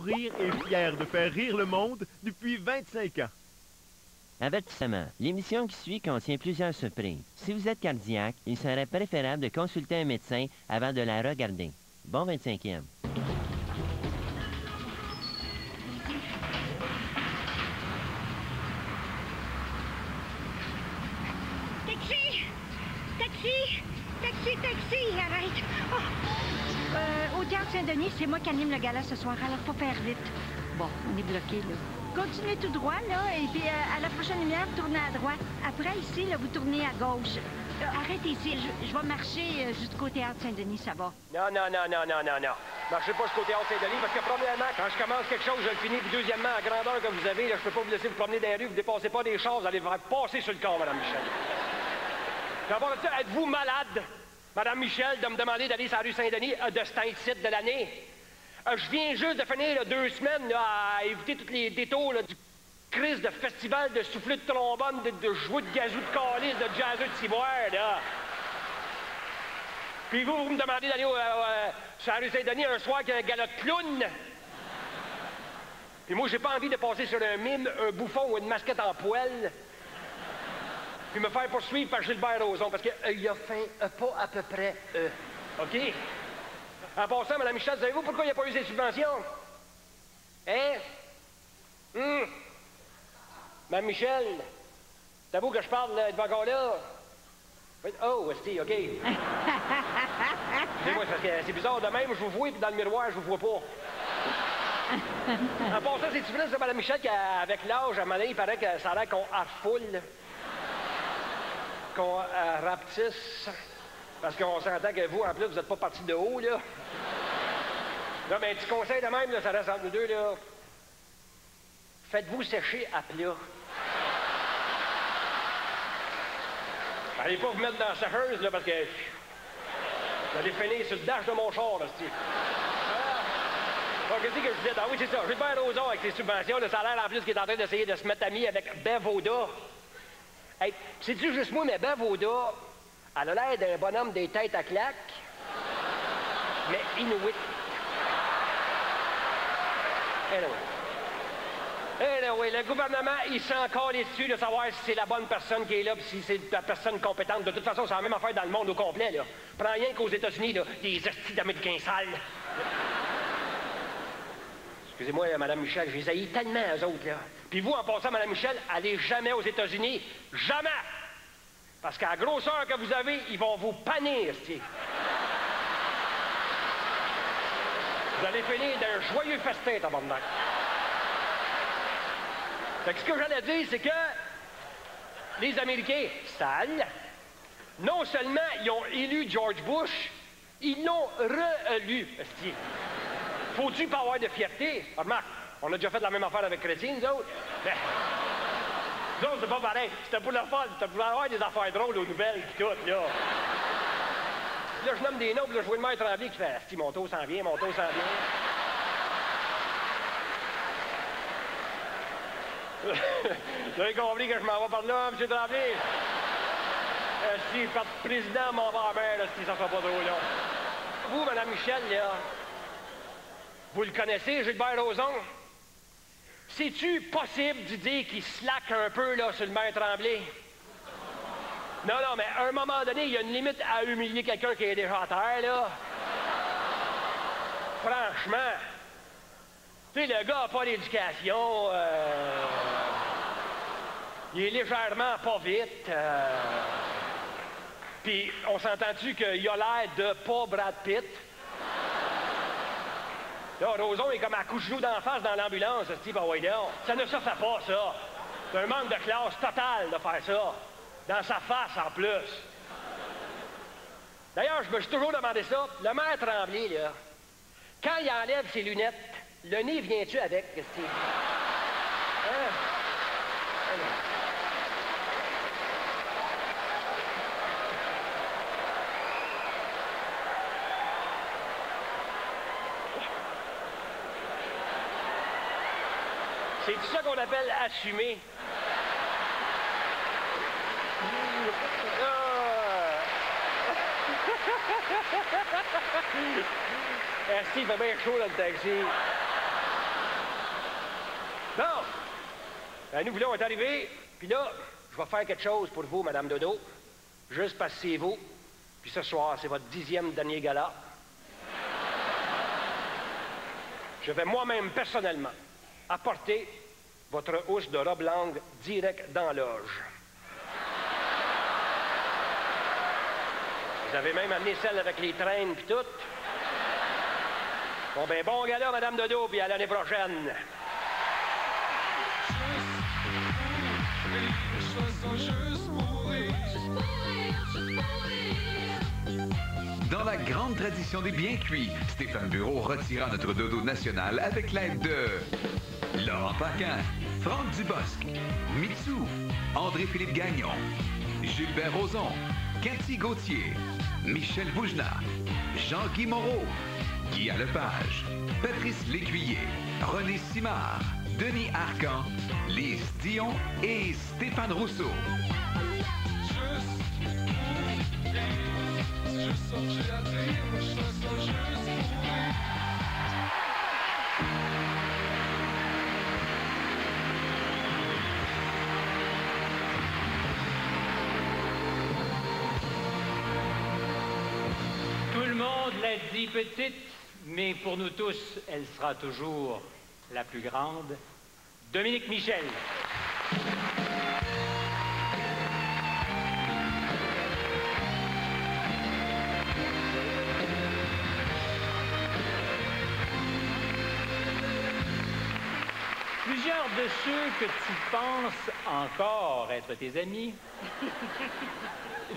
pour rire et fier de faire rire le monde depuis 25 ans. Avertissement. L'émission qui suit contient plusieurs surprises. Si vous êtes cardiaque, il serait préférable de consulter un médecin avant de la regarder. Bon 25e. Le gala ce soir, alors faut faire vite. Bon, on est bloqué, là. Continuez tout droit, là, et puis euh, à la prochaine lumière, tournez à droite. Après, ici, là, vous tournez à gauche. Euh, arrêtez ici, je, vais marcher euh, jusqu'au Théâtre Saint-Denis, ça va. Non, non, non, non, non, non, non. Marchez pas jusqu'au théâtre Saint-Denis parce que, premièrement, quand je commence quelque chose, je le finis. Puis, deuxièmement, à grandeur que vous avez, là, je peux pas vous laisser vous promener dans les rues, vous dépassez pas des choses, allez vous passer sur le corps, Madame Michel. D'abord, êtes-vous malade, Madame Michel, de me demander d'aller sur la rue Saint-Denis de ce site de l'année? Euh, je viens juste de finir deux semaines à éviter tous les détours du crise de festival de souffler de trombone, de, de jouer de gazou de calice, de jazzeux de ciboire. Puis vous, vous me demandez d'aller au, euh, sur la rue Saint-Denis un soir qu'il y a un galop de clown? Puis moi, j'ai pas envie de passer sur un mime, un bouffon ou une masquette en poêle. Puis me faire poursuivre par Gilbert Rozon, parce qu'il a faim euh, pas à peu près. euh, OK? En passant, Mme Michel, savez-vous pourquoi il n'y a pas eu ces subventions? Hein? Hum? Mme Michel, c'est vous que je parle, êtes-vous encore là? Oh, c'est OK. Excusez-moi, c'est parce que c'est bizarre de même, je vous vois, puis dans le miroir, je vous vois pas. En passant, c'est-tu vrai, ça, Mme Michel, qu'avec l'âge, à un moment donné, il paraît que ça a l'air qu'on harfoule, qu'on euh, rapetisse, parce qu'on s'entend que vous, en plus, vous n'êtes pas parti de haut, là. Non, mais un petit conseil de même, là, ça reste entre nous deux, là. Faites-vous sécher à plat. Allez pas vous mettre dans la sécheuse, là, parce que... Vous allez finir sur le dash de mon char, là, c'ti. Ah, qu'est-ce que je disais? Ah oui, c'est ça. Gilbert Rozon, avec ses subventions, a l'air en plus qu'il est en train d'essayer de se mettre ami avec Bev Oda. Hey, c'est-tu juste moi, mais Bev Oda, elle a l'air d'un bonhomme des têtes à claques, mais inuit. Anyway. Anyway, le gouvernement, il s'est encore dessus de savoir si c'est la bonne personne qui est là, puis si c'est la personne compétente. De toute façon, c'est la même affaire dans le monde au complet, là. Prends rien qu'aux États-Unis, des hosties d'Américains sales. Excusez-moi, Madame Michel, je les haïs tellement, eux autres, là. Puis vous, en passant, Madame Michel, allez jamais aux États-Unis. Jamais! Parce qu'à la grosseur que vous avez, ils vont vous panir, c'ti. Vous allez finir d'un joyeux festin, tabarnak. Fait que ce que j'allais dire, c'est que les Américains, sales, non seulement ils ont élu George Bush, ils l'ont esti. Faut-tu pas avoir de fierté? Remarque, on a déjà fait la même affaire avec Chrétien, nous autres. Mais, c'est pas pareil. C'était pour le fun. C'était pour avoir des affaires drôles aux nouvelles pis tout, là. Là, je nomme des noms, puis là, je vois le maître Tremblay qui fait « Si, mon taux s'en vient, mon taux s'en vient. » Vous avez compris que je m'en vais par là, M. Tremblay? Euh, si, par président, mon père, si ça sera pas drôle, là. Vous, Mme Michel, là, vous le connaissez, Gilbert Rozon? C'est-tu possible d'y dire qu'il slack un peu, là, sur le maire Tremblay? Non, non, mais à un moment donné, il y a une limite à humilier quelqu'un qui est déjà à terre, là. Franchement. Tu sais, le gars n'a pas d'éducation. euh, Il est légèrement pas vite. euh, Puis, on s'entend-tu qu'il a l'air de pas Brad Pitt? Là, Roson est comme à couche genou d'en face dans l'ambulance, ce type, ah. Ça ne se fait pas, ça. C'est un manque de classe total de faire ça. Dans sa face, en plus. D'ailleurs, je me suis toujours demandé ça. Le maire Tremblay, là, quand il enlève ses lunettes, le nez vient-tu avec, Christy? Hein? C'est ça qu'on appelle assumer. Ah. Esti, il fait bien chaud le taxi. Bon. Ben, nous voulons être arrivés, puis là, je vais faire quelque chose pour vous, Madame Dodo. Juste parce que c'est vous. Puis ce soir, c'est votre dixième dernier gala. Je vais moi-même, personnellement, apporter votre housse de robe longue direct dans l'orge. Vous avez même amené celle avec les traînes puis tout. Bon, ben, bon gala, Madame Dodo, puis à l'année prochaine. Dans la grande tradition des bien cuits, Stéphane Bureau retira notre dodo national avec l'aide de Laurent Paquin, Franck Dubosc, Mitsou, André-Philippe Gagnon, Gilbert Rozon, Cathy Gauthier, Michel Boujna, Jean-Guy Moreau, Guy Lepage, Patrice Lécuyer, René Simard, Denis Arcan, Lise Dion et Stéphane Rousseau. Dit petite, mais pour nous tous, elle sera toujours la plus grande. Dominique Michel. De ceux que tu penses encore être tes amis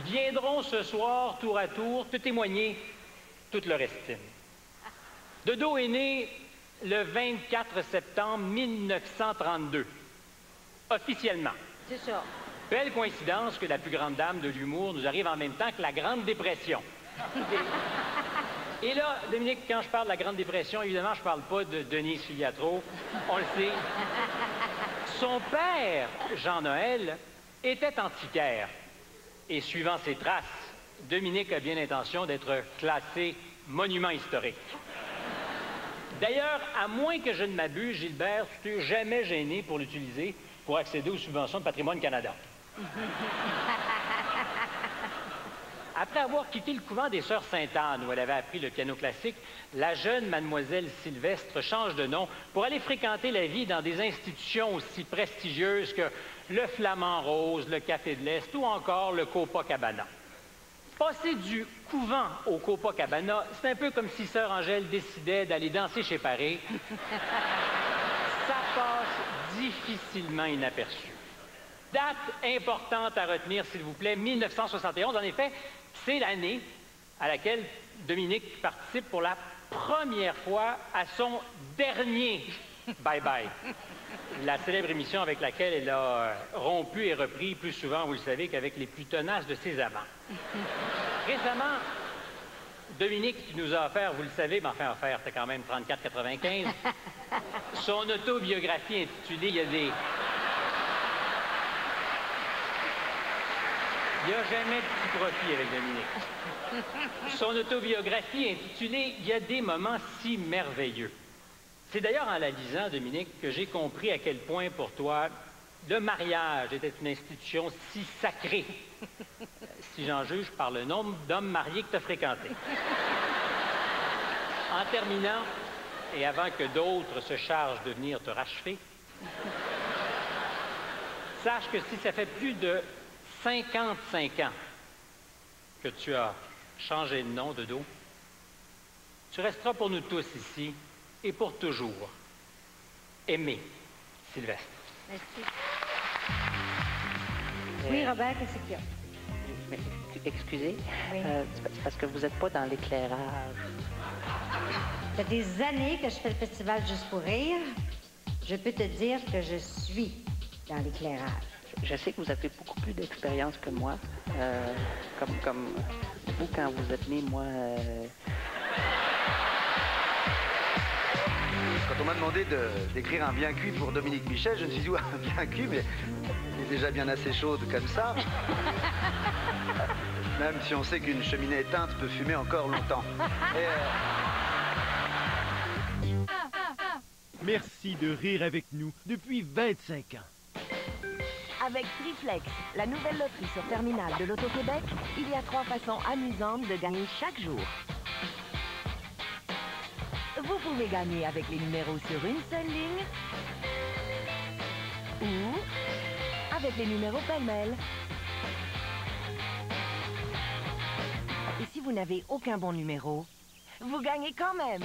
viendront ce soir, tour à tour, te témoigner toute leur estime. Dodo est né le 24 septembre 1932, officiellement. C'est ça. Belle coïncidence que la plus grande dame de l'humour nous arrive en même temps que la Grande Dépression. Et là, Dominique, quand je parle de la Grande Dépression, évidemment, je parle pas de Denise Filiatro. On le sait. Son père, Jean-Noël, était antiquaire. Et suivant ses traces, Dominique a bien l'intention d'être classé monument historique. D'ailleurs, à moins que je ne m'abuse, Gilbert, tu t'es jamais gêné pour l'utiliser pour accéder aux subventions de Patrimoine Canada. Après avoir quitté le couvent des Sœurs Sainte-Anne, où elle avait appris le piano classique, la jeune mademoiselle Sylvestre change de nom pour aller fréquenter la vie dans des institutions aussi prestigieuses que le Flamand Rose, le Café de l'Est ou encore le Copacabana. Passer du couvent au Copacabana, c'est un peu comme si Sœur Angèle décidait d'aller danser chez Paré. Ça passe difficilement inaperçu. Date importante à retenir, s'il vous plaît, 1971. En effet, c'est l'année à laquelle Dominique participe pour la première fois à son dernier Bye Bye. La célèbre émission avec laquelle elle a euh, rompu et repris plus souvent, vous le savez, qu'avec les plus tenaces de ses amants. Récemment, Dominique nous a offert, vous le savez, mais enfin offert, c'était quand même 34,95, son autobiographie intitulée Il y a des. Il n'y a jamais de petit profit avec Dominique. Son autobiographie intitulée Il y a des moments si merveilleux. C'est d'ailleurs en la lisant, Dominique, que j'ai compris à quel point pour toi le mariage était une institution si sacrée, si j'en juge par le nombre d'hommes mariés que tu as fréquentés. En terminant, et avant que d'autres se chargent de venir te rachever, sache que si ça fait plus de 55 ans que tu as changé de nom de dos, tu resteras pour nous tous ici et pour toujours. Aimé, Sylvestre. Merci. Oui, Robert, qu'est-ce qu'il y a? Mais, excusez, Oui. euh, parce que vous n'êtes pas dans l'éclairage. Ça fait des années que je fais le festival Juste pour rire. Je peux te dire que je suis dans l'éclairage. Je sais que vous avez beaucoup plus d'expérience que moi. Euh, comme, comme vous, quand vous êtes né, moi... euh, Quand on m'a demandé de- d'écrire un bien cuit pour Dominique Michel, je me suis dit, ouais, un bien cuit, mais il est déjà bien assez chaude comme ça. Même si on sait qu'une cheminée éteinte peut fumer encore longtemps. Et, euh, Merci de rire avec nous depuis 25 ans. Avec Triflex, la nouvelle loterie sur terminal de l'Auto-Québec, il y a trois façons amusantes de gagner chaque jour. Vous pouvez gagner avec les numéros sur une seule ligne ou avec les numéros pêle-mêle. Et si vous n'avez aucun bon numéro, vous gagnez quand même.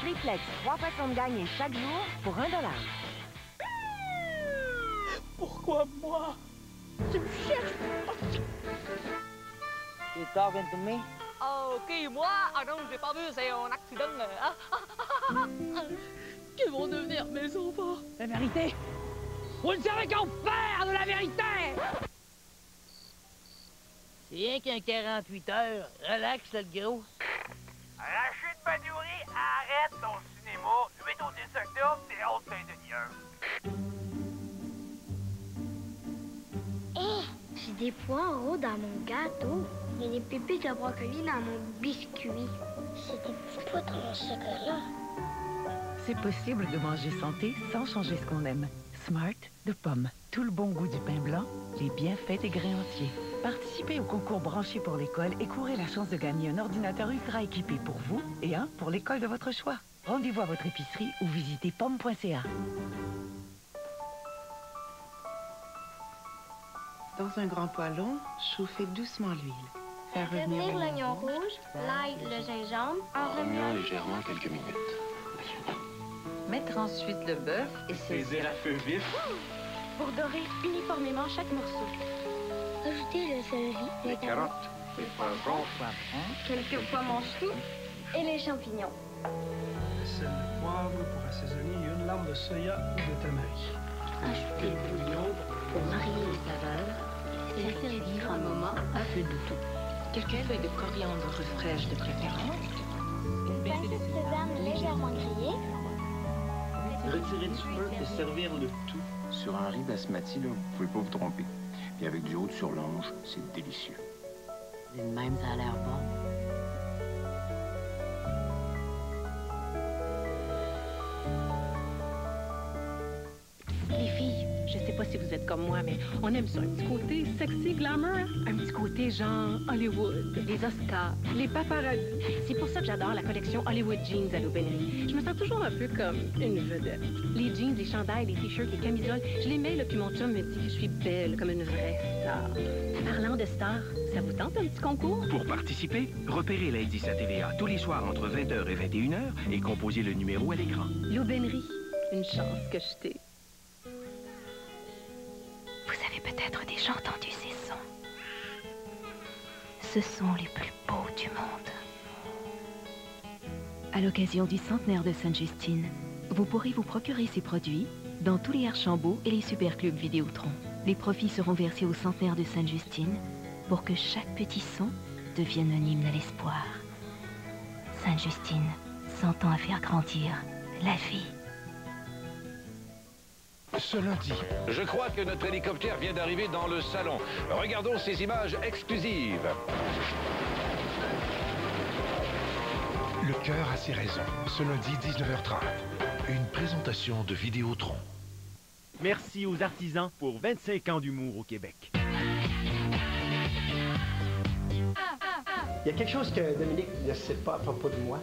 Triplex, trois façons de gagner chaque jour pour un dollar. Pourquoi moi? Tu me cherches You talking to me? Ok, moi? Ah non, j'ai pas vu, c'est un accident. Ah, ah, ah, ah, ah. Que vont devenir mes enfants La vérité? Vous ne savez qu'en faire de la vérité C'est rien qu'un 48 heures. Relax, le gros. Rachid Badouri, arrête ton cinéma. 8 au 10 octobre, c'est haute Saint-Denis. Hé, j'ai des poireaux dans mon gâteau. Il y a des pépites de brocoli dans mon biscuit. C'est des petits poudres en chocolat. C'est possible de manger santé sans changer ce qu'on aime. Smart de pommes. Tout le bon goût du pain blanc, les bienfaits des grains entiers. Participez au concours branché pour l'école et courez la chance de gagner un ordinateur ultra équipé pour vous et un pour l'école de votre choix. Rendez-vous à votre épicerie ou visitez pomme.ca. Dans un grand poêlon, chauffez doucement l'huile. Faire revenir l'oignon rouge, l'ail, le gingembre, en remuant légèrement quelques minutes. Mettre ensuite le bœuf et saisir à feu vif. Pour dorer uniformément chaque morceau. Ajouter le céleri, Les carottes, les poivrons, quelques pois tout et les champignons. sel de poivre pour assaisonner et une lame de soya ou de tamari. Ajouter le bouillon pour marier les saveurs et servir un moment à feu doux. Quelques feuilles de coriandre fraîche de préférence? Une pincée de sésame légèrement grillée. Retirer du feu et servir le tout. Sur un riz basmati, là, vous pouvez pas vous tromper. Puis avec du haut de surlonge, c'est délicieux. Même, ça a l'air bon. Moi, mais on aime ça. Un petit côté sexy, glamour. hein? Un petit côté genre Hollywood, les Oscars, les paparazzis. C'est pour ça que j'adore la collection Hollywood Jeans à l'Aubainerie. Je me sens toujours un peu comme une vedette. Les jeans, les chandails, les t-shirts, les camisoles, je les mets, là, puis mon chum me dit que je suis belle comme une vraie star. Parlant de star, ça vous tente un petit concours? Pour participer, repérez l'indice à TVA tous les soirs entre 20h et 21h et composez le numéro à l'écran. L'Aubainerie, une chance que je t'ai. Déjà entendu ces sons. Ce sont les plus beaux du monde. À l'occasion du centenaire de Sainte-Justine, vous pourrez vous procurer ces produits dans tous les Archambault et les superclubs Vidéotron. Les profits seront versés au centenaire de Sainte-Justine pour que chaque petit son devienne un hymne à l'espoir. Sainte-Justine, 100 ans à faire grandir la vie. Ce lundi, je crois que notre hélicoptère vient d'arriver dans le salon. Regardons ces images exclusives. Le cœur a ses raisons. Ce lundi, 19h30. Une présentation de Vidéotron. Merci aux artisans pour 25 ans d'humour au Québec. Il y a quelque chose que Dominique ne sait pas à propos de moi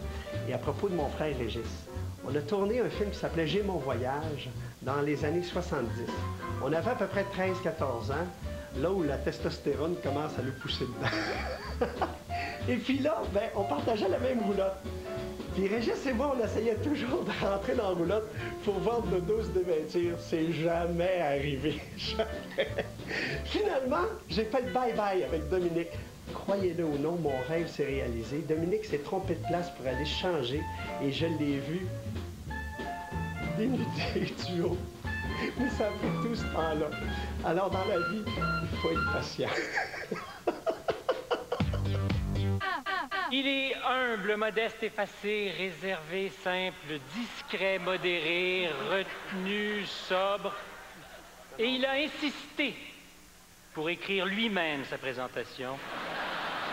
et à propos de mon frère Régis. On a tourné un film qui s'appelait J'ai mon voyage dans les années 70. On avait à peu près 13-14 ans, là où la testostérone commence à nous pousser dedans. et puis là, ben, on partageait la même roulotte. Puis Régis et moi, on essayait toujours de rentrer dans la roulotte pour vendre nos doses de vêtures. C'est jamais arrivé. Jamais. Finalement, j'ai fait le bye-bye avec Dominique. Croyez-le ou non, mon rêve s'est réalisé. Dominique s'est trompé de place pour aller changer et je l'ai vu du haut. Mais ça a pris tout ce temps-là. Alors, dans la vie, il faut être patient. Il est humble, modeste, effacé, réservé, simple, discret, modéré, retenu, sobre. Et il a insisté pour écrire lui-même sa présentation.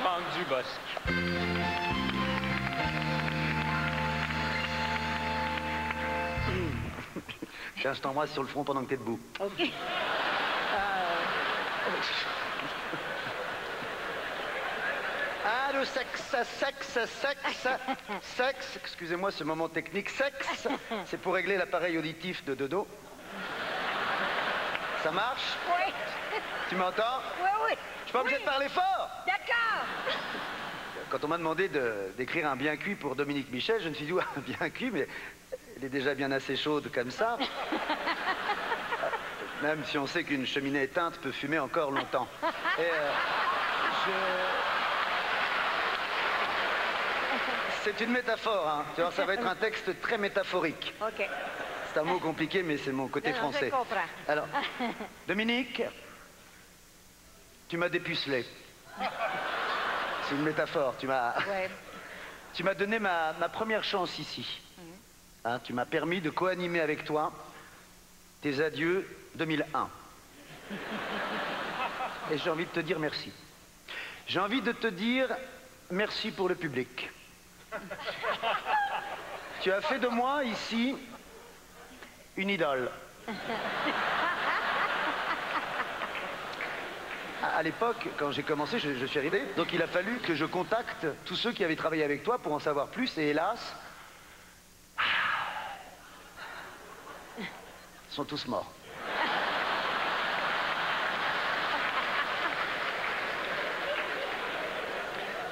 Franck Dubosc. Tiens, je t'embrasse sur le front pendant que t'es debout. OK. Ah, le sexe, sexe, sexe, sexe. Excusez-moi ce moment technique. Sexe, c'est pour régler l'appareil auditif de Dodo. Ça marche? Oui. Tu m'entends? Oui, oui. Je suis pas obligé de parler fort. D'accord. Quand on m'a demandé de- d'écrire un bien cuit pour Dominique Michel, je me suis dit, ouais, un bien cuit, mais elle est déjà bien assez chaude comme ça. Même si on sait qu'une cheminée éteinte peut fumer encore longtemps. Et, euh, je- C'est une métaphore, hein. Tu vois, ça va être un texte très métaphorique. OK. C'est un mot compliqué, mais c'est mon côté Non, non, je français. Alors, Dominique, tu m'as dépucelé. C'est une métaphore. Tu m'as, Ouais. tu m'as donné ma, ma première chance ici. Hein, tu m'as permis de co-animer avec toi tes adieux 2001. Et j'ai envie de te dire merci. J'ai envie de te dire merci pour le public. Tu as fait de moi ici une idole. À l'époque, quand j'ai commencé, je, je suis arrivé, donc il a fallu que je contacte tous ceux qui avaient travaillé avec toi pour en savoir plus, et hélas, sont tous morts.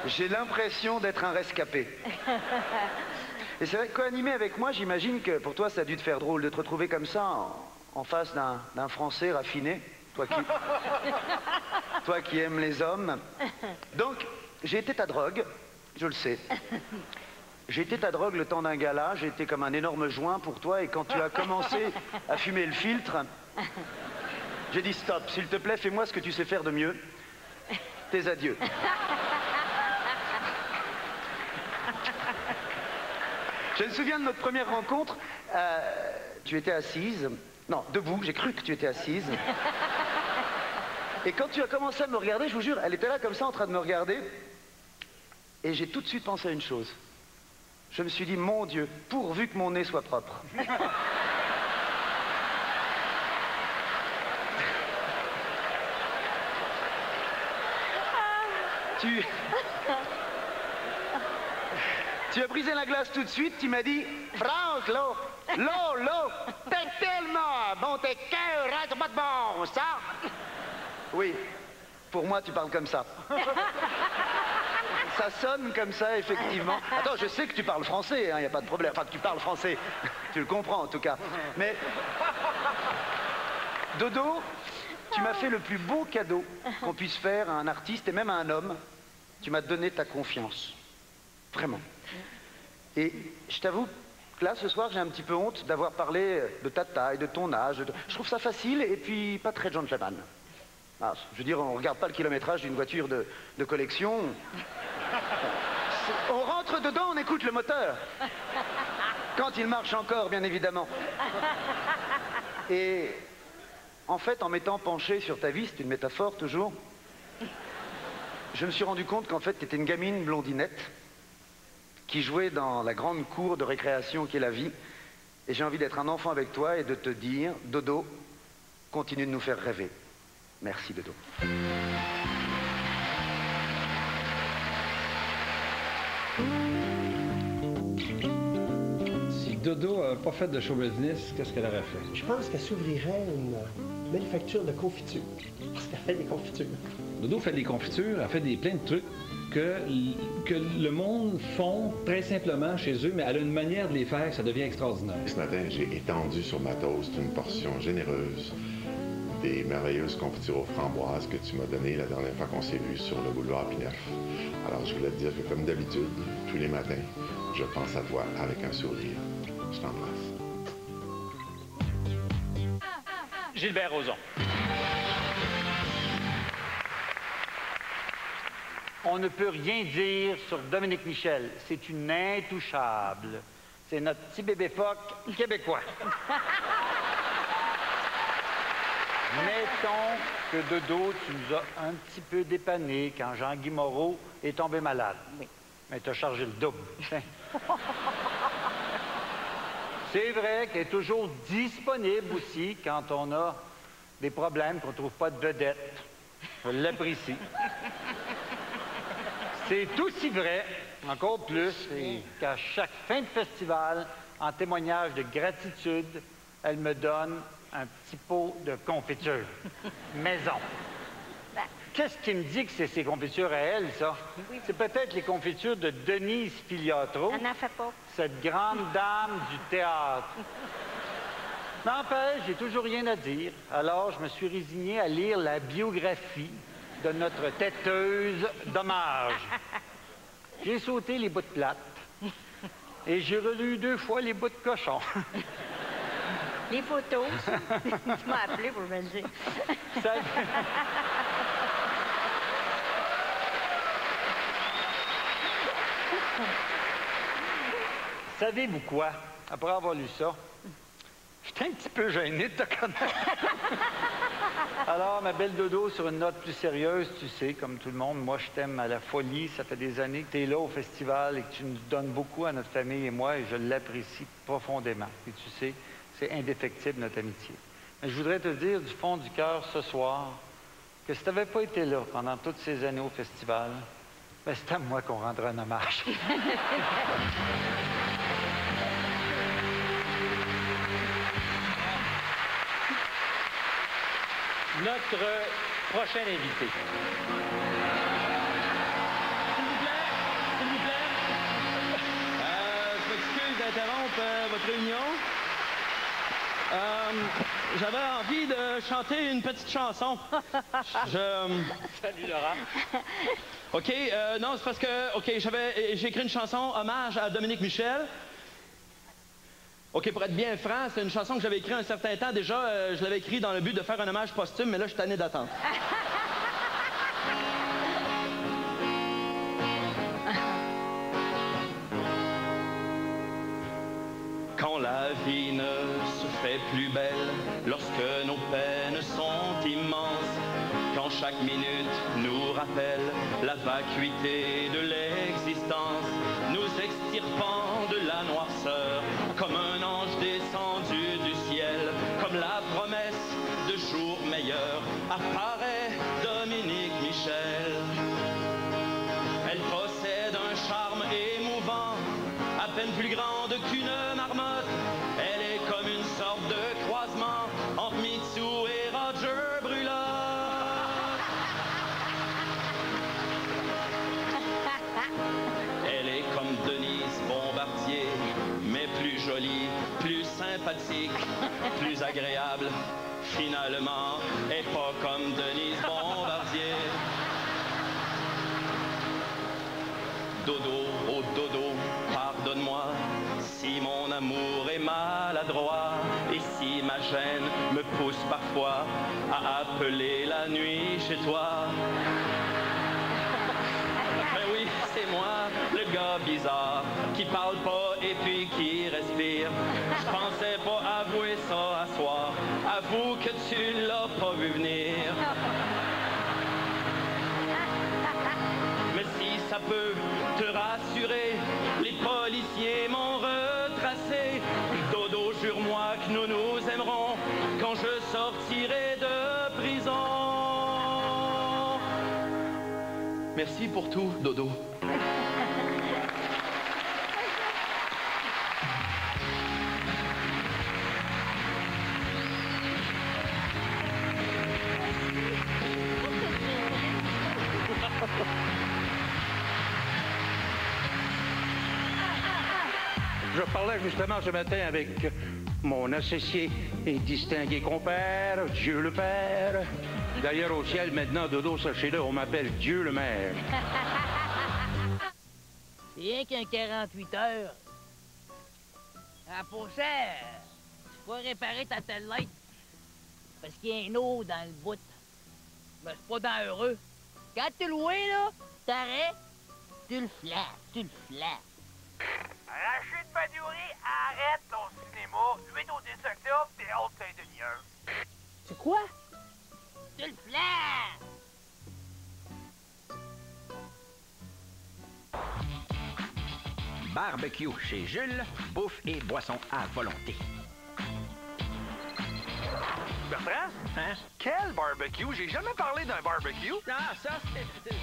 J'ai l'impression d'être un rescapé. Et c'est vrai, co-animer avec moi, j'imagine que pour toi, ça a dû te faire drôle de te retrouver comme ça, en, en face d'un d'un Français raffiné, toi qui, toi qui aimes les hommes. Donc, j'ai été ta drogue, je le sais. Été ta drogue le temps d'un gala, été comme un énorme joint pour toi, et quand tu as commencé à fumer le filtre, j'ai dit stop, s'il te plaît, fais-moi ce que tu sais faire de mieux. Tes adieux. Je me souviens de notre première rencontre. euh, tu étais assise. Non, debout, j'ai cru que tu étais assise. Et quand tu as commencé à me regarder, je vous jure, elle était là comme ça en train de me regarder. Et j'ai tout de suite pensé à une chose. Je me suis dit, mon Dieu, pourvu que mon nez soit propre. tu... Tu as brisé la glace tout de suite, tu m'as dit, Franck, là, là, là, t'es tellement bon, t'es cœur, c'est pas de bon, ça. Oui, pour moi, tu parles comme ça. Ça sonne comme ça, effectivement. Attends, je sais que tu parles français, il n'y a pas de problème. Enfin, que tu parles français. Tu le comprends, en tout cas. Mais, Dodo, tu m'as fait le plus beau cadeau qu'on puisse faire à un artiste et même à un homme. Tu m'as donné ta confiance. Vraiment. Et je t'avoue que là, ce soir, j'ai un petit peu honte d'avoir parlé de ta taille, de ton âge. de- Je trouve ça facile et puis pas très gentleman. Ah, je veux dire, on regarde pas le kilométrage d'une voiture de, de collection. On rentre dedans, on écoute le moteur. Quand il marche encore, bien évidemment. Et en fait, en m'étant penché sur ta vie, c'est une métaphore toujours, je me suis rendu compte qu'en fait, tu une gamine blondinette qui jouait dans la grande cour de récréation qui est la vie. Et j'ai envie d'être un enfant avec toi et de te dire, Dodo, continue de nous faire rêver. Merci, Dodo. Dodo n'avait pas fait de show business, qu'est-ce qu'elle aurait fait? Je pense qu'elle s'ouvrirait une manufacture de confiture. Parce qu'elle fait des confitures. Dodo fait des confitures, elle fait des, plein de trucs que, que le monde font très simplement chez eux, mais elle a une manière de les faire, ça devient extraordinaire. Ce matin, j'ai étendu sur ma toast une portion généreuse des merveilleuses confitures aux framboises que tu m'as données la dernière fois qu'on s'est vu sur le boulevard Pineuf. Alors, je voulais te dire que, comme d'habitude, tous les matins, je pense à toi avec un sourire. Je t'embrasse. Gilbert Rozon. On ne peut rien dire sur Dominique Michel. C'est une intouchable. C'est notre petit bébé phoque québécois. Mettons que Dodo, tu nous as un petit peu dépanné quand Jean-Guy Moreau est tombé malade. Mais tu as chargé le double. C'est vrai qu'elle est toujours disponible aussi quand on a des problèmes, qu'on ne trouve pas de vedette. Je l'apprécie. C'est aussi vrai, encore plus, qu'à chaque fin de festival, en témoignage de gratitude, elle me donne un petit pot de confiture. Maison. Qu'est-ce qui me dit que c'est ses confitures à elle, ça? C'est peut-être les confitures de Denise Filiatro. Elle n'en fait pas. Cette grande dame du théâtre. N'empêche, j'ai toujours rien à dire. Alors, je me suis résigné à lire la biographie de notre têteuse d'hommage. J'ai sauté les bouts de plate et j'ai relu deux fois les bouts de cochon. Les photos. tu m'as appelé pour me le dire. Ça- Savez-vous quoi? Après avoir lu ça, j'étais un petit peu gêné de te connaître. Alors, ma belle dodo, sur une note plus sérieuse, tu sais, comme tout le monde, moi, je t'aime à la folie. Ça fait des années que tu es là au festival et que tu nous donnes beaucoup à notre famille et moi, et je l'apprécie profondément. Et tu sais, c'est indéfectible, notre amitié. Mais je voudrais te dire du fond du cœur ce soir que si tu n'avais pas été là pendant toutes ces années au festival, ben, c'est à moi qu'on rendra un hommage. Notre prochain invité. S'il vous plaît. Euh, je m'excuse d'interrompre euh, votre réunion. Euh, J'avais envie de chanter une petite chanson. Je... Salut Laurent. OK, euh, non, c'est parce que, OK, j'avais, j'ai écrit une chanson hommage à Dominique Michel. OK, pour être bien franc, c'est une chanson que j'avais écrite un certain temps. Déjà, euh, je l'avais écrite dans le but de faire un hommage posthume, mais là, je suis tanné d'attendre. Quand la vie ne se fait plus belle, lorsque nos peines sont immenses, quand chaque minute nous rappelle la vacuité de l'existence, nous extirpant de la noirceur, Et pas comme Denise Bombardier. Dodo, oh dodo, pardonne-moi si mon amour est maladroit et si ma gêne me pousse parfois à appeler la nuit chez toi. Ben oui, c'est moi, le gars bizarre, qui parle vu venir. Mais si ça peut te rassurer, les policiers m'ont retracé. Dodo, jure-moi que nous nous aimerons quand je sortirai de prison. Merci pour tout, Dodo. Je parlais justement ce matin avec mon associé et distingué compère, Dieu le Père. D'ailleurs, au ciel, maintenant, Dodo, sachez-le, on m'appelle Dieu le Maire. Rien qu'un 48 heures. Ah, pour tu vas réparer ta telle light. Parce qu'il y a un eau dans le bout. Mais c'est pas dans heureux. Quand tu le vois, là, t'arrêtes, tu le flattes, tu le flattes. Rachid Badouri, arrête ton cinéma. 8 au 10 octobre, Théâtre Saint-Denis 1. C'est quoi? Tu le flattes! Barbecue chez Jules, bouffe et boisson à volonté. Bertrand? Hein? Quel barbecue? J'ai jamais parlé d'un barbecue. Ah, ça, c'est...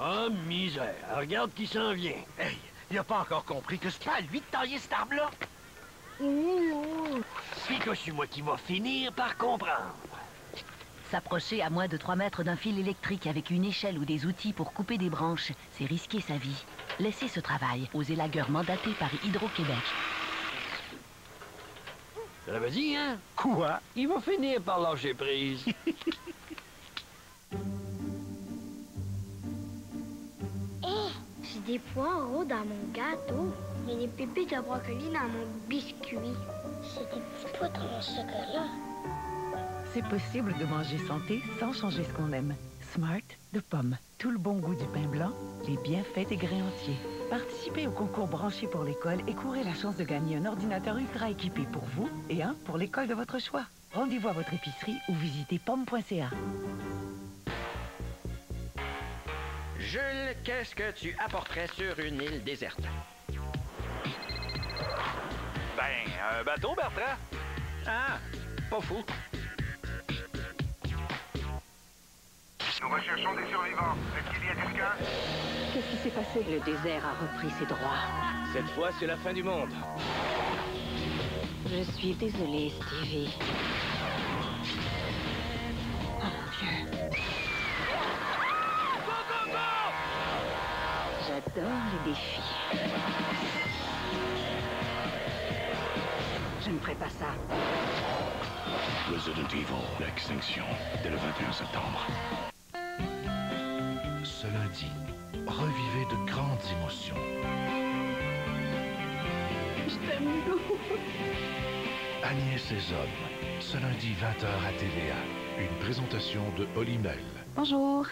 Oh, misère. Regarde qui s'en vient. Hey, il a pas encore compris que c'est pas à lui de tailler cet arbre-là. Puis que c'est moi qui va finir par comprendre. S'approcher à moins de 3 mètres d'un fil électrique avec une échelle ou des outils pour couper des branches, c'est risquer sa vie. Laissez ce travail aux élagueurs mandatés par Hydro-Québec. Je l'avais dit, hein? Quoi? Il va finir par lâcher prise. des poireaux dans mon gâteau. A des pépites de brocoli dans mon biscuit. C'est des petits pois dans mon chocolat. C'est possible de manger santé sans changer ce qu'on aime. Smart de pommes. Tout le bon goût du pain blanc, les bienfaits des grains entiers. Participez au concours branché pour l'école et courez la chance de gagner un ordinateur ultra équipé pour vous et un pour l'école de votre choix. Rendez-vous à votre épicerie ou visitez pomme.ca. Jules, qu'est-ce que tu apporterais sur une île déserte? Ben, un bateau, Bertrand. Ah, pas fou. Nous recherchons des survivants. Est-ce qu'il y a quelqu'un? Qu'est-ce qui s'est passé? Le désert a repris ses droits. Cette fois, c'est la fin du monde. Je suis désolée, Stevie. J'adore les défis. Je ne ferai pas ça. Resident Evil, l'extinction, dès le 21 septembre. Ce lundi, revivez de grandes émotions. Je t'aime, Lou. Agnès et hommes, ce lundi 20h à TVA. Une présentation de Olimel. Bonjour.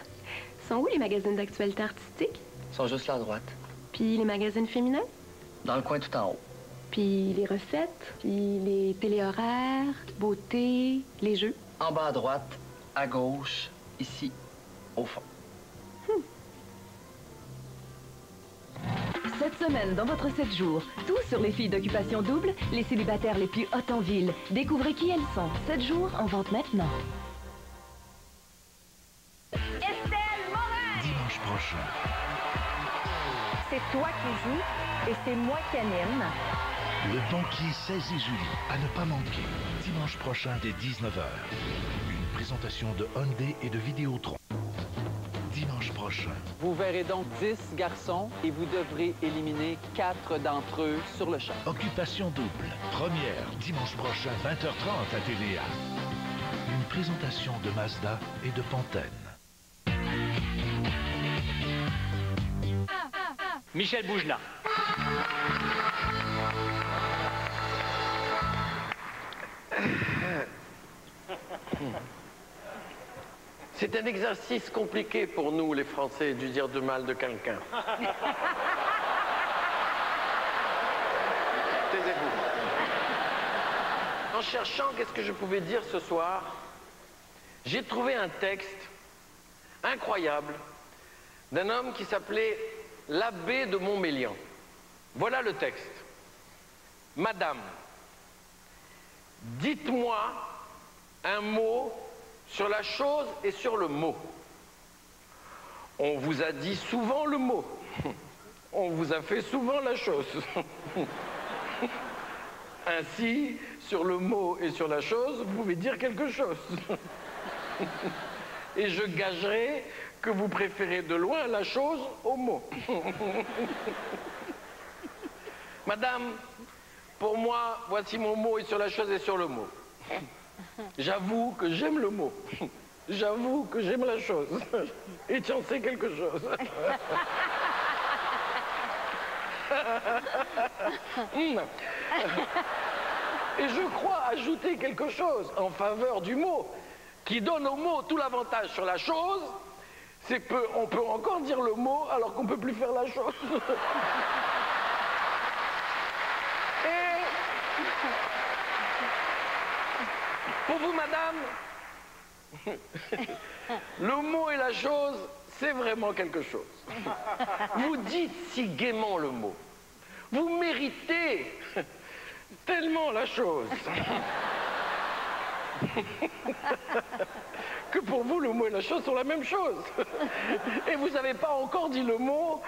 Sont où les magazines d'actualité artistique? Ils sont juste là à droite. Puis les magazines féminins? Dans le coin tout en haut. Puis les recettes? Puis les téléhoraires? Beauté? Les jeux? En bas à droite, à gauche, ici, au fond. Cette semaine, dans votre 7 jours, tout sur les filles d'occupation double, les célibataires les plus hautes en ville. Découvrez qui elles sont. 7 jours en vente maintenant. Estelle Morin! Dimanche prochain, C'est toi qui joues et c'est moi qui anime. le banquier saisit Julie. À ne pas manquer. Dimanche prochain dès 19h. Une présentation de Hyundai et de Vidéotron. Dimanche prochain. Vous verrez donc 10 garçons et vous devrez éliminer 4 d'entre eux sur le champ. Occupation double. Première, dimanche prochain, 20h30 à TVA. Une présentation de Mazda et de Pantene. Michel Bougelat. C'est un exercice compliqué pour nous, les Français, de dire du mal de quelqu'un. Taisez-vous. En cherchant qu'est-ce que je pouvais dire ce soir, j'ai trouvé un texte incroyable d'un homme qui s'appelait l'abbé de Montmélian. Voilà le texte. Madame, dites-moi un mot sur la chose et sur le mot. On vous a dit souvent le mot. On vous a fait souvent la chose. Ainsi, sur le mot et sur la chose, vous pouvez dire quelque chose. Et je gagerai que vous préférez de loin la chose au mot. Madame, pour moi, voici mon mot et sur la chose et sur le mot. J'avoue que j'aime le mot. J'avoue que j'aime la chose. Et tu en sais quelque chose. Hmm. Et je crois ajouter quelque chose en faveur du mot, qui donne au mot tout l'avantage sur la chose, c'est qu'on peut encore dire le mot alors qu'on ne peut plus faire la chose. Et pour vous, madame, Le mot et la chose, c'est vraiment quelque chose. Vous dites si gaiement le mot. Vous méritez tellement la chose. que pour vous, le mot et la chose sont la même chose. Et vous n'avez pas encore dit le mot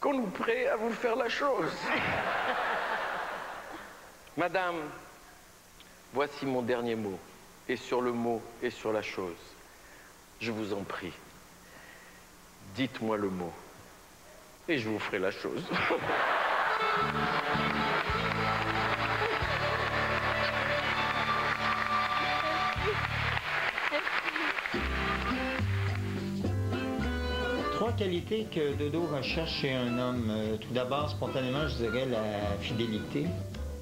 qu'on nous prête à vous faire la chose. Madame, voici mon dernier mot, et sur le mot et sur la chose. Je vous en prie, dites-moi le mot, et je vous ferai la chose. Trois qualités que Dodo recherche chez un homme. Euh, Tout d'abord, spontanément, je dirais la fidélité.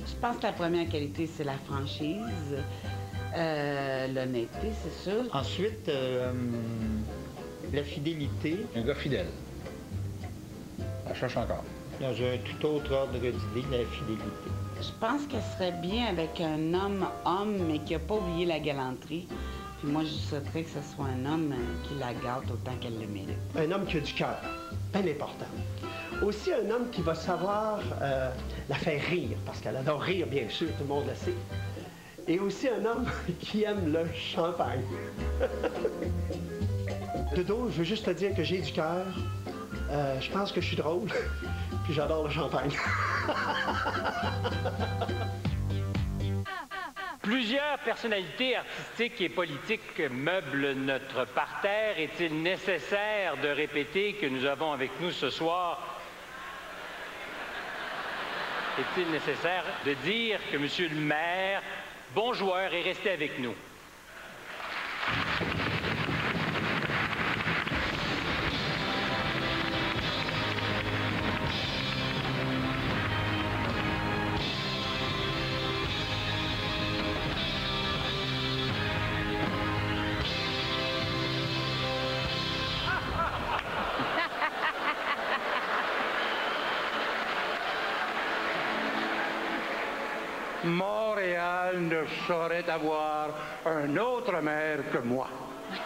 Je pense que la première qualité, c'est la franchise, euh, l'honnêteté, c'est sûr. Ensuite, euh, la fidélité. Un gars fidèle. Elle cherche encore. Dans un tout autre ordre d'idée, la fidélité. Je pense qu'elle serait bien avec un homme homme, mais qui n'a pas oublié la galanterie. Puis moi, je souhaiterais que ce soit un homme euh, qui la garde autant qu'elle le mérite. Un homme qui a du cœur, bien important. Aussi un homme qui va savoir euh, la faire rire, parce qu'elle adore rire, bien sûr, tout le monde le sait. Et aussi un homme qui aime le champagne. Dodo, je veux juste te dire que j'ai du cœur. Euh, je pense que je suis drôle. Puis j'adore le champagne. Plusieurs personnalités artistiques et politiques meublent notre parterre. Est-il nécessaire de répéter que nous avons avec nous ce soir? Est-il nécessaire de dire que Monsieur le maire, bon joueur, est resté avec nous? Avoir un autre maire que moi.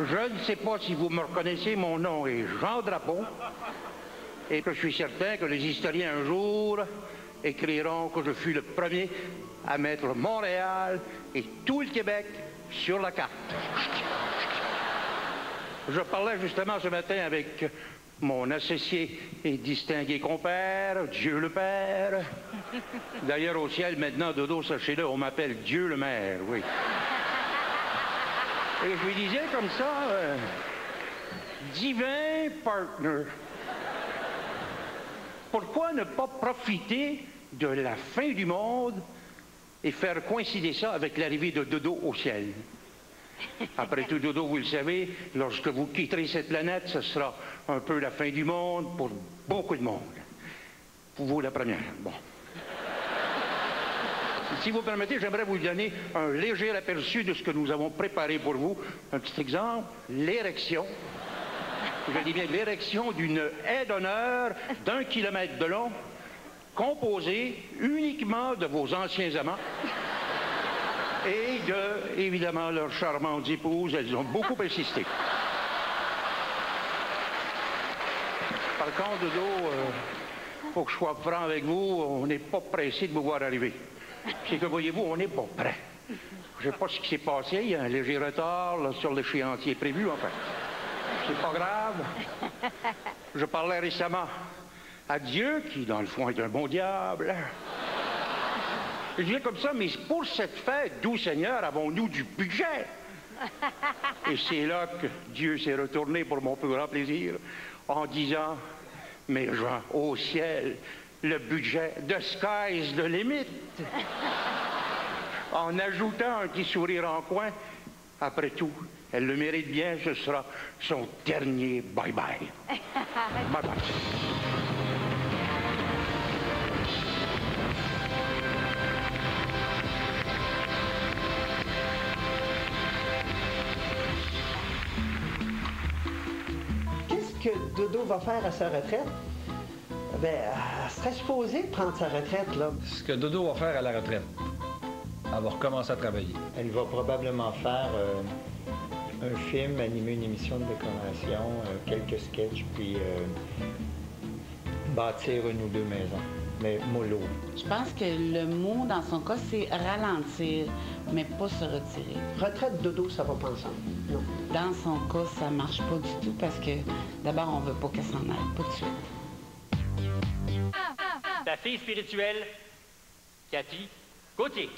Je ne sais pas si vous me reconnaissez, mon nom est Jean Drapeau. Et je suis certain que les historiens un jour écriront que je fus le premier à mettre Montréal et tout le Québec sur la carte. Je parlais justement ce matin avec mon associé et distingué compère, Dieu le Père. D'ailleurs, au ciel, maintenant, Dodo, sachez-le, on m'appelle Dieu le Maire, oui. Et je lui disais comme ça, euh, divin partner, pourquoi ne pas profiter de la fin du monde et faire coïncider ça avec l'arrivée de Dodo au ciel? Après tout, Dodo, vous le savez, lorsque vous quitterez cette planète, ce sera un peu la fin du monde pour beaucoup de monde. Pour vous, la première. Bon. Si vous permettez, j'aimerais vous donner un léger aperçu de ce que nous avons préparé pour vous. Un petit exemple, l'érection. Je dis bien l'érection d'une haie d'honneur d'un kilomètre de long, composée uniquement de vos anciens amants et de, évidemment, leurs charmantes épouses. Elles ont beaucoup insisté. Par contre, Dodo, il faut que je sois franc avec vous, on n'est pas pressé de vous voir arriver. C'est que, voyez-vous, on n'est pas prêt. Je ne sais pas ce qui s'est passé, il y a un léger retard là, sur l'échéancier prévu, enfin. C'est pas grave. Je parlais récemment à Dieu, qui, dans le fond, est un bon diable. Je disais comme ça, mais pour cette fête, d'où Seigneur avons-nous du budget? Et c'est là que Dieu s'est retourné pour mon plus grand plaisir en disant, mais Jean, au ciel, le budget, the sky's the limit. en ajoutant un petit sourire en coin, après tout, elle le mérite bien, ce sera son dernier bye-bye. Bye-bye. Dodo va faire à sa retraite? Ben, elle serait supposée prendre sa retraite, là. Ce que Dodo va faire à la retraite. Elle va recommencer à travailler. Elle va probablement faire euh, un film, animer une émission de décoration, euh, quelques sketchs, puis euh, bâtir une ou deux maisons. Mais mollo. Je pense que le mot dans son cas, c'est ralentir, mais pas se retirer. Retraite, dodo, ça va pas ensemble. Non. Dans son cas, ça marche pas du tout parce que d'abord, on veut pas qu'elle s'en aille, pas de suite. Ta fille spirituelle, Cathy Gauthier.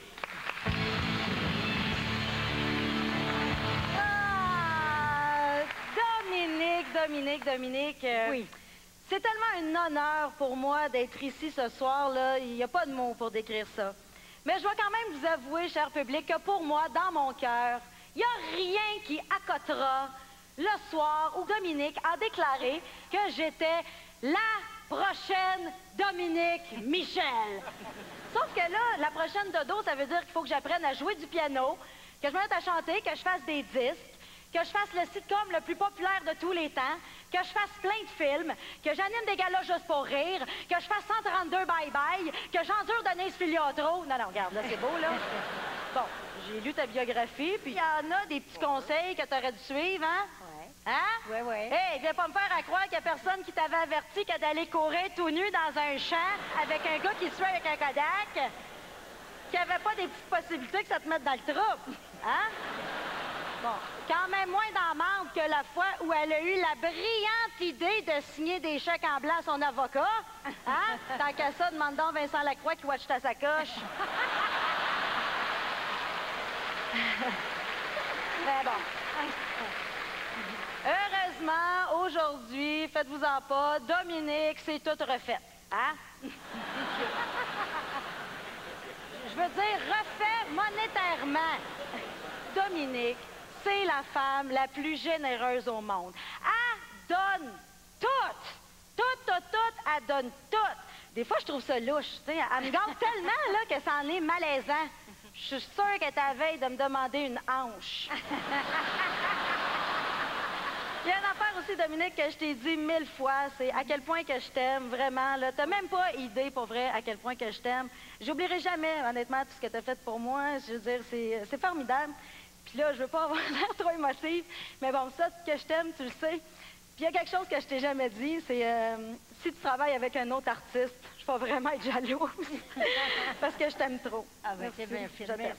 Ah, Dominique, Dominique, Dominique. euh, Oui. C'est tellement un honneur pour moi d'être ici ce soir. là. Il n'y a pas de mots pour décrire ça. Mais je dois quand même vous avouer, cher public, que pour moi, dans mon cœur, il n'y a rien qui accotera le soir où Dominique a déclaré que j'étais la prochaine Dominique Michel. Sauf que là, la prochaine dodo, ça veut dire qu'il faut que j'apprenne à jouer du piano, que je me mette à chanter, que je fasse des disques, que je fasse le sitcom le plus populaire de tous les temps, que je fasse plein de films, que j'anime des galas juste pour rire, que je fasse 132 bye-bye, que j'endure Denise Filiatro. Non, non, regarde, là, c'est beau, là. Bon, j'ai lu ta biographie, puis il y en a des petits conseils que tu aurais dû suivre, hein? Ouais. Hein? Ouais, ouais. Hey, viens pas me faire à croire qu'il y a personne qui t'avait averti que d'aller courir tout nu dans un champ avec un gars qui se fait avec un Kodak, qu'il n'y avait pas des petites possibilités que ça te mette dans le troupe. Hein? Bon, quand même moins d'amende que la fois où elle a eu la brillante idée de signer des chèques en blanc à son avocat. Hein? Tant qu'à ça, demande donc Vincent Lacroix qui watch ta sacoche. Mais bon. Heureusement, aujourd'hui, faites-vous-en pas, Dominique, c'est tout refait. Hein? Je veux dire, refait monétairement. Dominique, c'est la femme la plus généreuse au monde. Elle donne tout. Tout, tout, tout, elle donne tout. Des fois, je trouve ça louche. tu sais. Elle me gâte tellement là, que ça en est malaisant. Je suis sûre qu'elle à veille de me demander une hanche. Il y a une affaire aussi, Dominique, que je t'ai dit mille fois, c'est à quel point que je t'aime, vraiment. Là, t'as même pas idée, pour vrai, à quel point que je t'aime. J'oublierai jamais, honnêtement, tout ce que t'as fait pour moi. Je veux dire, c'est formidable. Puis là, je veux pas avoir l'air trop émotive, mais bon, ça, que je t'aime, tu le sais. Puis il y a quelque chose que je t'ai jamais dit, c'est euh, si tu travailles avec un autre artiste, je vais vraiment être jalouse. Parce que je t'aime trop. Ah ben, c'est bien Merci, fait, je t'aime.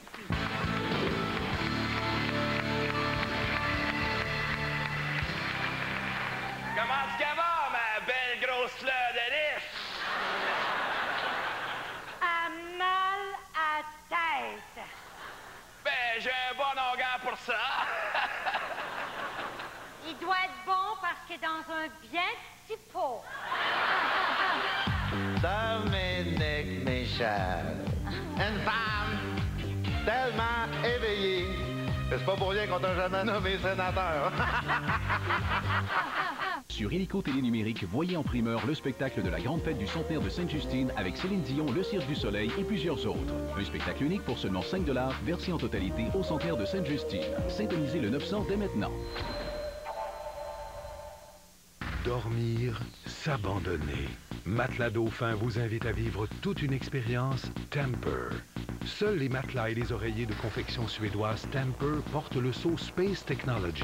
Comment qu'elle va, ma belle grosse fleur de lys? À mal à tête. Ben, j'ai un bon organe pour ça. Il doit être bon parce qu'il est dans un bien petit pot. Dominique Michel. Une femme tellement éveillée. C'est pas pour rien qu'on t'a jamais nommé sénateur. Sur Illico Télé Numérique, voyez en primeur le spectacle de la grande fête du centenaire de Sainte-Justine avec Céline Dion, le Cirque du Soleil et plusieurs autres. Un spectacle unique pour seulement 5 versé en totalité au centenaire de Sainte-Justine. Syntonisez le 900 dès maintenant. Dormir, s'abandonner. Matelas Dauphin vous invite à vivre toute une expérience Temper. Seuls les matelas et les oreillers de confection suédoise Temper portent le sceau Space Technology.